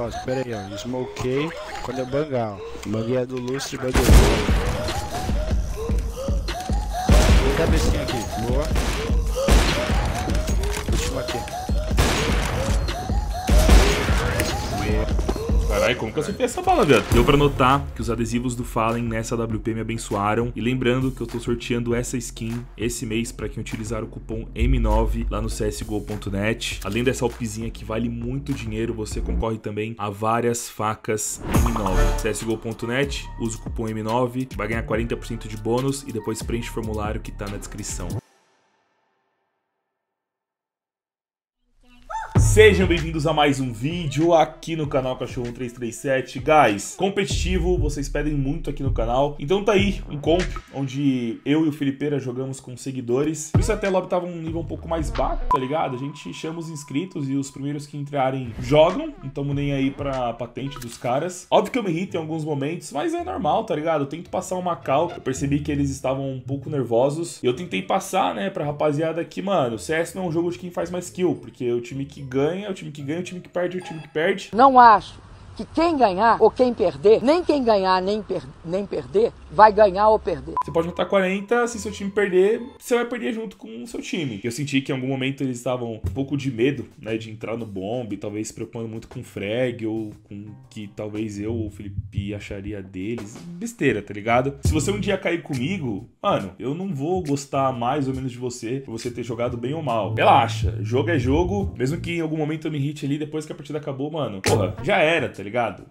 Ó, espera aí, ó. Smokei quando eu bangar, ó. Banguei a do lustre, banguei. Cabecinha aqui, boa. Caralho, como que eu acertei essa bala, viado? Deu pra notar que os adesivos do Fallen nessa WP me abençoaram. E lembrando que eu tô sorteando essa skin esse mês pra quem utilizar o cupom M9 lá no csgo.net. Além dessa alpizinha que vale muito dinheiro, você concorre também a várias facas M9. csgo.net, usa o cupom M9, vai ganhar 40% de bônus e depois preenche o formulário que tá na descrição. Sejam bem-vindos a mais um vídeo aqui no canal Cachorro 337. Guys, competitivo, vocês pedem muito aqui no canal. Então tá aí um comp onde eu e o Felipeira jogamos com seguidores. Por isso até lobby tava um nível um pouco mais baixo, tá ligado? A gente chama os inscritos e os primeiros que entrarem jogam. Então nem aí pra patente dos caras. Óbvio que eu me irrito em alguns momentos, mas é normal, tá ligado? Eu tento passar uma cal. Eu percebi que eles estavam um pouco nervosos. E eu tentei passar, né, pra rapaziada que, mano, o CS não é um jogo de quem faz mais kill. Porque o time que ganha ganha, o time que ganha, o time que perde, o time que perde. Não acho que quem ganhar ou quem perder, nem quem ganhar nem, per nem perder, vai ganhar ou perder. Você pode botar 40, se seu time perder, você vai perder junto com o seu time. Eu senti que em algum momento eles estavam um pouco de medo, né, de entrar no bomb, talvez se preocupando muito com o frag ou com que talvez eu ou o Felipe acharia deles. Besteira, tá ligado? Se você um dia cair comigo, mano, eu não vou gostar mais ou menos de você por você ter jogado bem ou mal. Relaxa, jogo é jogo, mesmo que em algum momento eu me hit ali depois que a partida acabou, mano. Porra, já era, tá ligado?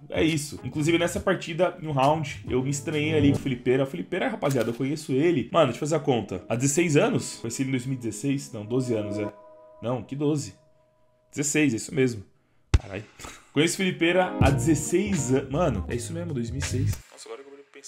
É isso. Inclusive nessa partida, em um round, eu me estranhei ali com o Felipeira. O Felipeira, rapaziada, eu conheço ele. Mano, deixa eu fazer a conta. Há 16 anos? Conheci ele em 2016? Não, 12 anos, é. Não, que 12? 16, é isso mesmo. Caralho. Conheço o Felipeira há 16 anos. Mano, é isso mesmo, 2006. Nossa, agora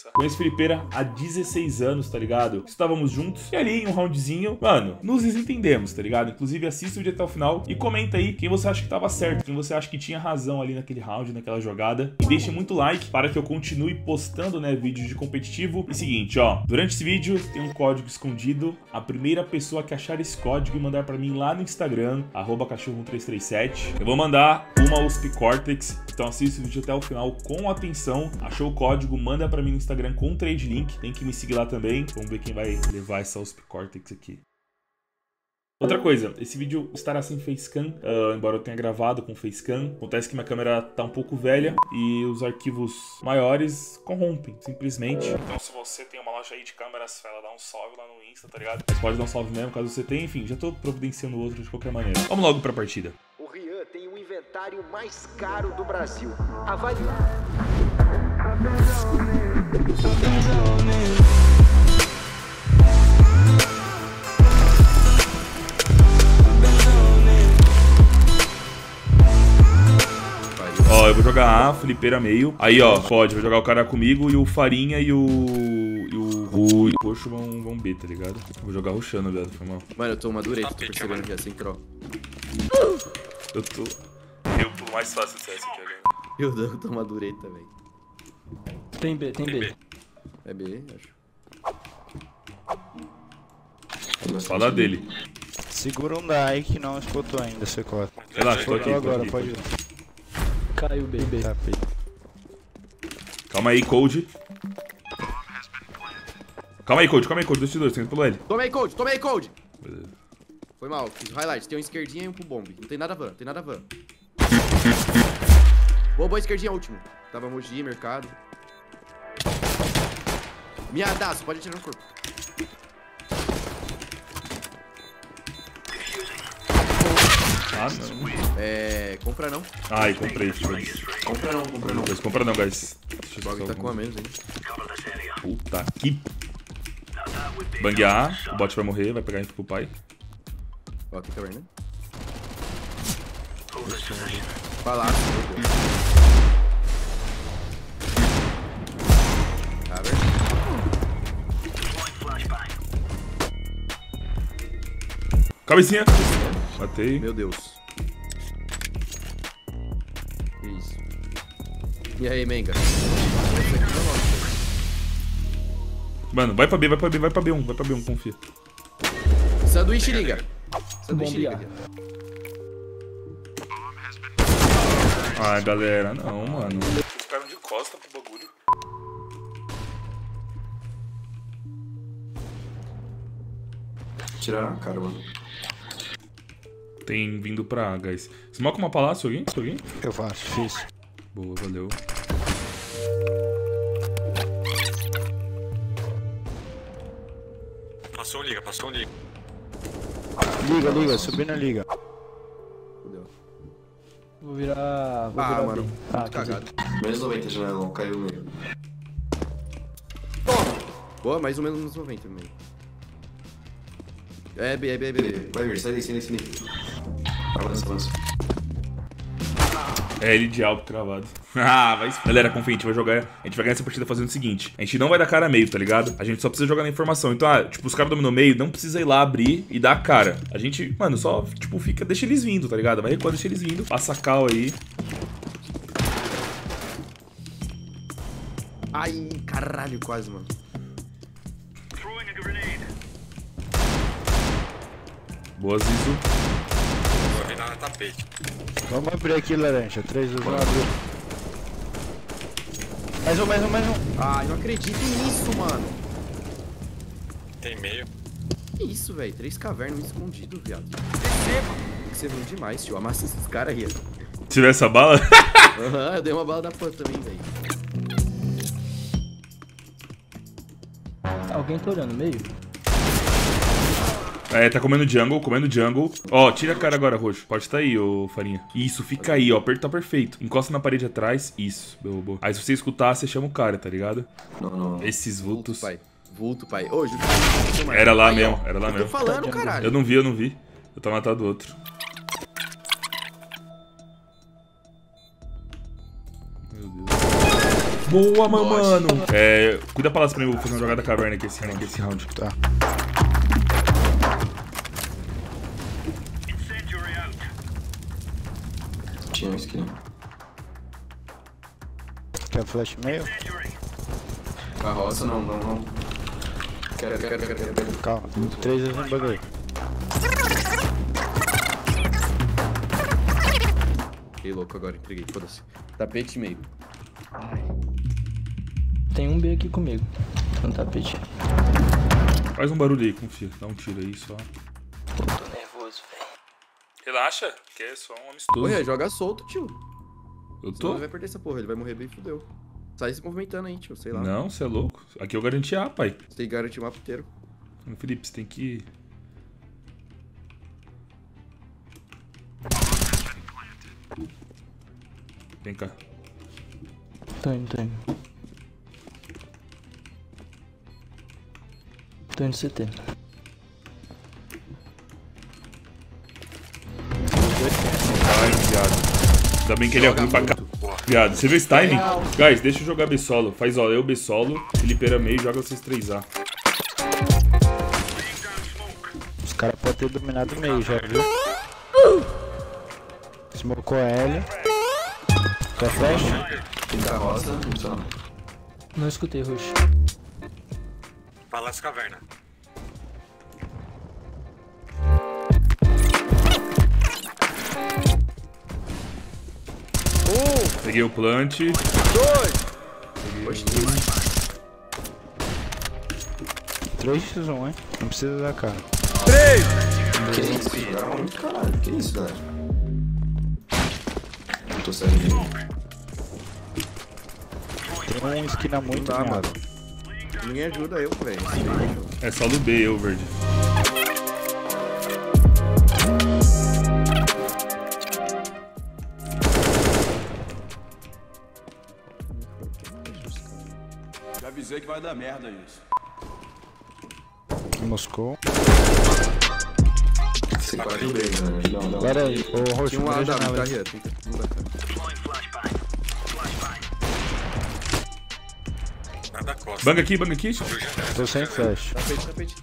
pensar. Conheço Felipeira há 16 anos, tá ligado? Estávamos juntos. E ali, em um roundzinho, mano, nos desentendemos, tá ligado? Inclusive, assista o vídeo até o final e comenta aí quem você acha que tava certo, quem você acha que tinha razão ali naquele round, naquela jogada. E deixe muito like para que eu continue postando, né, vídeos de competitivo. E seguinte, ó, durante esse vídeo tem um código escondido. A primeira pessoa que achar esse código e mandar para mim lá no Instagram, cachorro1337, eu vou mandar uma USP Cortex. Então assista o vídeo até o final com atenção. Achou o código, manda para mim no Instagram com o trade link. Tem que me seguir lá também. Vamos ver quem vai levar essa USP Cortex aqui. Outra coisa, esse vídeo estará sem facecam, uh, embora eu tenha gravado com facecam. Acontece que minha câmera tá um pouco velha e os arquivos maiores corrompem, simplesmente. Então se você tem uma loja aí de câmeras, ela dá um salve lá no Insta, tá ligado? Mas pode dar um salve mesmo, caso você tenha. Enfim, já tô providenciando outro de qualquer maneira. Vamos logo pra partida. O Rian tem o inventário mais caro do Brasil. Avalie. Ó, eu vou jogar A, Felipeira meio. Aí, ó, pode, vou jogar o cara comigo e o Farinha e o. E o. O Poxo vão, vão B, tá ligado? Vou jogar rushando, velho, foi mal. Mano, eu tô madureta, tô percebendo já, sem troll. Eu tô. Eu pulo mais fácil do CS aqui agora. Eu tô- eu tô madureta, velho. Tem B, tem B. É B, acho. Fala dele. Segura um daí que não escutou ainda, C4. Relaxa, tô aqui. Agora, aqui. pode ir. Caiu B, B. Tá. Calma aí, Cold. Calma aí, Cold, calma aí, Cold. 2 2 tem que pular ele. Toma aí, Cold, toma aí, Cold! Foi mal, fiz highlights. Tem um esquerdinha e um pro bomb. Não tem nada van, não tem nada van. Boa, boa, esquerdinha, último. Tava Mogi, mercado. Miadaço, pode atirar no corpo. Ah, não. É. Compra não. Ai, comprei. Compra não, compra não. Depois compra não, guys. Deixa eu tá com a menos, hein? Puta que... Bang A, o bot vai morrer, vai pegar info pro pai. Ó, tem caverna. Palácio. Caverna. Cabecinha. Matei. Meu Deus. Que isso? E aí, Menga? Mano, vai pra B, vai pra B, vai pra B1, vai pra B1, confia. Sanduíche liga. Sanduíche liga. Bombear. Ah, galera, não, mano. Ficaram de costa pro bagulho. Tirar a cara, mano. Tem vindo pra A, guys. Smoke uma palácio alguém? Alguém? Eu faço, fiz. Boa, valeu. Passou liga, passou um liga. Liga, liga, subindo a liga. Fudeu. Vou virar. Vou Ah, virar mano. Ah, cagado. Menos 90 janelão, caiu meio. Boa, mais ou menos 90 no meio. É, B, é B, é B, é B. Vai vir, sai daí, sai daí, sai daí. Avança, avança. É ele de alto cravado. ah, vai. Galera, confia, a gente vai jogar. A gente vai ganhar essa partida fazendo o seguinte: a gente não vai dar cara a meio, tá ligado? A gente só precisa jogar na informação. Então, ah, tipo, os caras dominam meio, não precisa ir lá abrir e dar a cara. A gente, mano, só, tipo, fica. Deixa eles vindo, tá ligado? Vai recuar, deixa eles vindo. Passa a cal aí. Ai, caralho, quase, mano. Boa, Zizo. Vir na tapete. Vamos abrir aqui, laranja. 3, 2, 1, abriu. Mais um, mais um, mais um. Ai, não acredito nisso, mano. Tem meio. Que isso, velho? Três cavernas escondido, viado. Tem que ser ruim demais, tio. Amassa esses caras aí. tiver essa bala. Aham, eu dei uma bala da pan também, velho. Alguém tá olhando meio? É, tá comendo jungle, comendo jungle. Ó, tira a cara agora, roxo. Pode estar aí, ô farinha. Isso, fica aí, ó. Aperto tá perfeito. Encosta na parede atrás. Isso, boa, boa. Aí se você escutar, você chama o cara, tá ligado? Não, não. Esses Vulto, vultos. pai. Vulto, pai. Ô, Ju- Era lá mesmo, era lá Eu tô mesmo. falando, caralho. Eu não vi, eu não vi. Eu tava matado do outro. Meu Deus. Boa, meu mano! É. Cuida pra lá pra mim, eu vou fazer uma jogada caverna aqui esse round. Esse round. Tá. Tinha esquina. Quer flash meio? Carroça, não, não, não. Quero, quero, quero, quero, quero. Calma. 3, 2, 1, bagulho. Fiquei louco agora, entreguei. Foda-se. Tapete e meio. Tem um B aqui comigo. No tapete. Faz um barulho aí, confia. Dá um tiro aí só. Relaxa, que é só um amistoso. Olha, joga solto, tio. Eu Senão tô? ele vai perder essa porra, ele vai morrer bem fudeu. Sai se movimentando aí, tio, sei lá. Não, você é louco. Aqui eu garanti A, pai. Você tem que garantir o mapa inteiro. Felipe, você tem que. Vem cá. Tô indo, tô indo. Tô indo CT. Ainda bem que ele é ruim pra cá. Viado, você viu esse timing? Guys, deixa eu jogar B solo. Faz ó, eu B solo, Felipeira meio e joga vocês 3A. Os caras podem ter dominado o meio já, viu? Smocou L. Quer flash? Não precisa não. Não escutei, Rush. Palácio Caverna. Peguei o plant. Oxe, 3x1, hein? Não precisa dar cara. Que isso, caralho. Que isso, galera? Não tô saindo de Tem um esquina muito dá, miado. ninguém ajuda eu, velho. É só do B, eu, verde. Avisei que vai dar merda isso. Moscou. Você quase o bem, galera. Não, não. Agora aí, ô roxo, Tinha um AW, janela tá. Nada costa. Banga aqui, banga aqui. Tô sem flash. Tapete, tapete.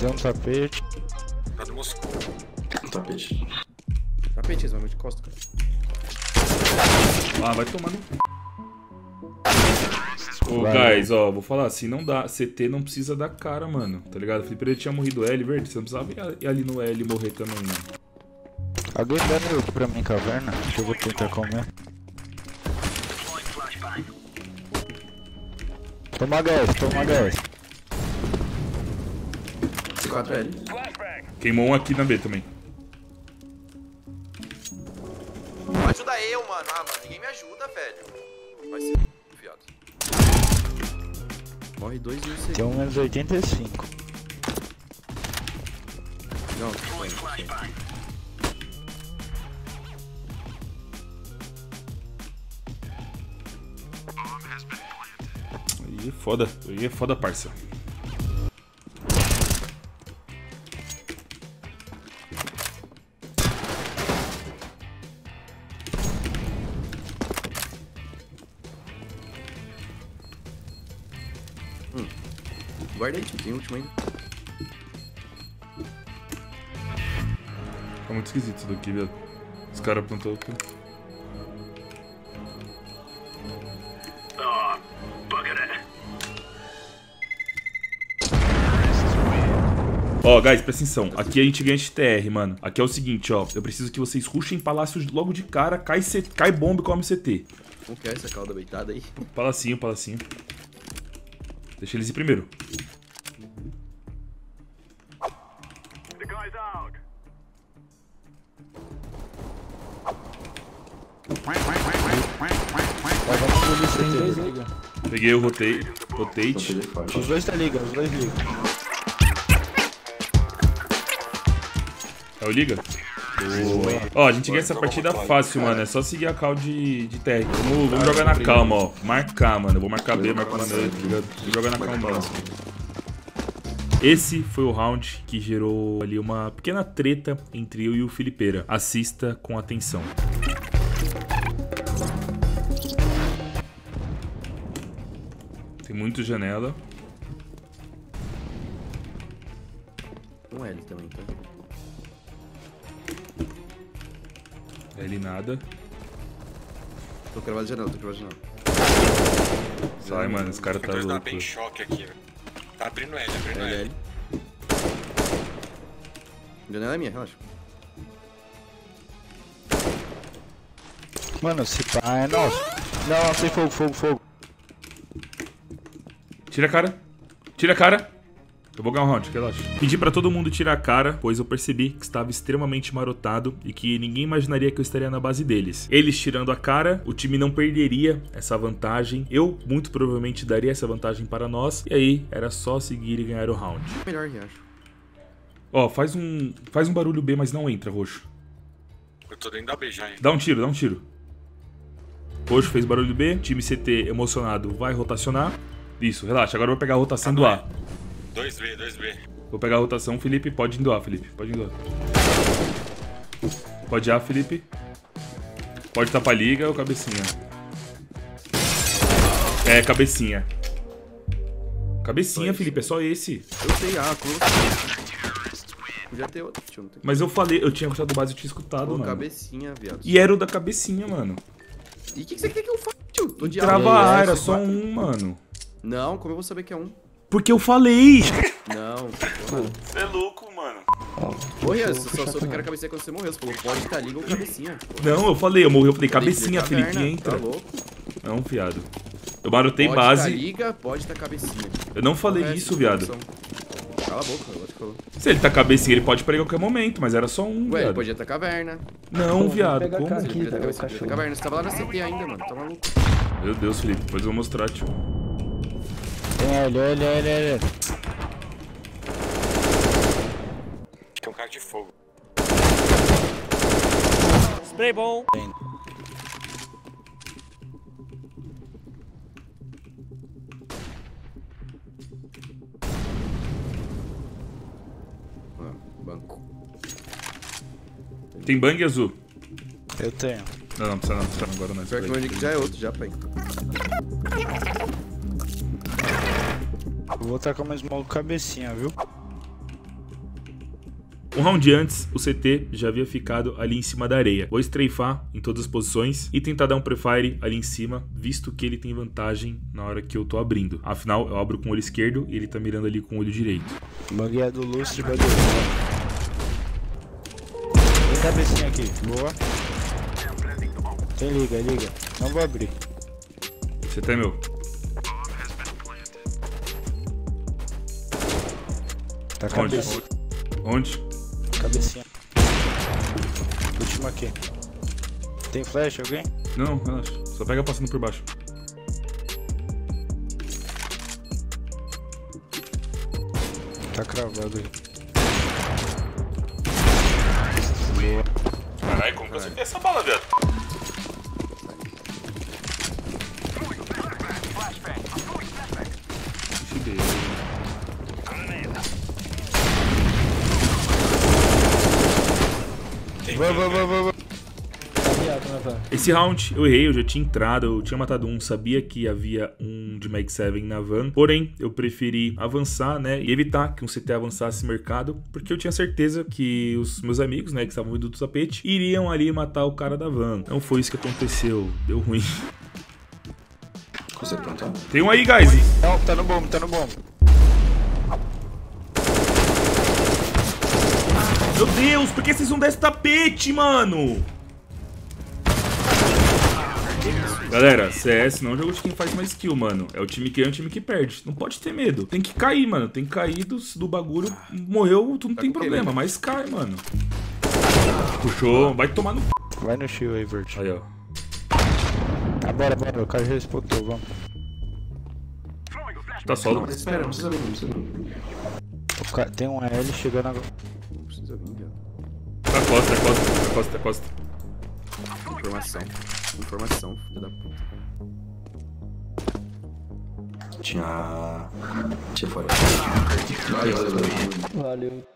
Deu um tapete. Tá do Moscou. No tapete. Tapete, eles vão de costa, cara. Ah, vai tomar no. Ô, Vai. guys, ó, vou falar assim, não dá. CT não precisa dar cara, mano. Tá ligado? O Felipe ele tinha morrido L, verde. Você não precisava ir ali no L e morrer também, mano. Alguém dá nuke pra mim, caverna? Que eu vou tentar comer. Toma gás, toma gás. C4L. Queimou um aqui na B também. Mano. Ah, mano, ninguém me ajuda, velho. Vai ser viado. Morre dois e um C. Tem um menos 85. Não, foi, foi. Aí é foda. Aí é foda, parça. Tem último ainda. Tá muito esquisito isso daqui, velho. Os caras plantou. Ó, guys, presta atenção. Aqui a gente ganha de TR, mano. Aqui é o seguinte, ó. Eu preciso que vocês rushem palácios logo de cara. Cai, C... cai bomba e come CT. Como que é essa calda beitada aí? Palacinho, palacinho. Deixa eles ir primeiro. Dois liga. Peguei o rotate. Rotate. Os dois tá ligado, os dois ligam. É o Liga? Boa. Ó, a gente ganha essa partida fácil, mano. É só seguir a call de, de tag. Vamos, vamos jogar na calma, ó. Marcar, mano. Eu vou marcar B, marcar na B, ligado? Vou jogar na calma. Esse foi o round que gerou ali uma pequena treta entre eu e o Felipeira. Assista com atenção. Tem muito janela. Um L também, tá? L nada. Tô cravado de janela, tô cravado de janela. Sai, mano. Esse cara tá Tá louco. bem choque aqui, velho. Tá abrindo L, abrindo L, L. L. Janela é minha, relaxa. Mano, se pá, é nosso. Não, tem fogo, fogo, fogo. Tira a cara. Tira a cara. Eu vou ganhar um round, relaxa. Pedi pra todo mundo tirar a cara, pois eu percebi que estava extremamente marotado e que ninguém imaginaria que eu estaria na base deles. Eles tirando a cara, o time não perderia essa vantagem. Eu, muito provavelmente, daria essa vantagem para nós. E aí, era só seguir e ganhar o round. Melhor, riacho. Ó, faz um, faz um barulho B, mas não entra, roxo. Eu tô dentro da B já, hein. Dá um tiro, dá um tiro. Roxo fez barulho B, time CT emocionado vai rotacionar. Isso, relaxa, agora eu vou pegar a rotação do A. 2B, 2B. Vou pegar a rotação, Felipe. Pode ir do A, Felipe. Pode ir do A. Pode ir A, Felipe. Pode tapar a liga ou cabecinha? É, cabecinha. Cabecinha, Felipe, é só esse. Eu sei, ah, como Podia ter outro, tio, tem. Mas eu falei, eu tinha gostado do base, eu tinha escutado, Pô, mano. cabecinha, viado. E era o da cabecinha, mano. E o que, que você quer que eu faça, tio? Tô de Trava. A, era só um, mano. Não, como eu vou saber que é um? Porque eu falei. Não. Você é louco, mano. Ô, Rian, você só soube que era cabecinha quando você morreu. Você falou, pode estar liga ou cabecinha. Não, eu falei, eu morri, eu falei, cabecinha, Felipe, entra. Tá louco? Não, viado. Eu marotei pode base. Tá liga, pode estar cabecinha. Eu não falei isso, viado. Cala a boca, eu te falou. Se ele tá cabecinha, ele pode pegar a qualquer momento, mas era só um, Ué, ele viado. podia estar caverna. Não, viado, como? cara Ele aqui, podia estar o cachorro. caverna. Você tava lá na CT ainda, mano. Tá maluco. Meu Deus, Felipe, depois eu vou mostrar, tio. Tem L, L, L, L. Tem um cara de fogo. Ah, banco. Tem bang azul. Eu tenho. Não, não precisa não, precisa não, agora não. Pior que o já é outro, já, pai. Vou tacar mais mal cabecinha, viu? Um round antes, o CT já havia ficado ali em cima da areia. Vou estreifar em todas as posições e tentar dar um prefire ali em cima, visto que ele tem vantagem na hora que eu tô abrindo. Afinal, eu abro com o olho esquerdo e ele tá mirando ali com o olho direito. É do lustre, bug é Tem cabecinha aqui, boa. Tem liga, liga. Não vou abrir. CT é meu. Tá Onde? cabeça. Onde? Cabecinha. Última aqui. Tem flash, alguém? Não, relaxa. Só pega passando por baixo. Tá cravado aí. Caralho, como que eu acertei essa bala, viado? Vai, vai, vai, vai, vai. Viado na van. Esse round eu errei, eu já tinha entrado, eu tinha matado um, sabia que havia um de Mag 7 na van. Porém, eu preferi avançar, né? E evitar que um CT avançasse mercado, porque eu tinha certeza que os meus amigos, né, que estavam vindo do tapete, iriam ali matar o cara da van. Não foi isso que aconteceu, deu ruim. Consegue plantar? Tem um aí, guys. Não, tá no bomb, tá no bomb. Meu Deus, por que vocês não descem tapete, mano? Galera, CS não é um jogo de quem faz mais kill, mano. É o time que ganha, é o time que perde. Não pode ter medo. Tem que cair, mano. Tem que cair do, do bagulho. Morreu, tu não tem com problema. quem, Mas cai, mano. Puxou. Vai tomar no... c****. Vai no shield aí, Vert. Aí, ó. Tá, bora, bora. O cara já spotou, vamos. Tá solo. Não, espera, não precisa não ca- Tem um L chegando agora. Não precisa vir. Tá costa, tá costa, tá costa, tá costa. Informação. Informação, filha da puta. Tinha. Tinha fora. Valeu. Valeu.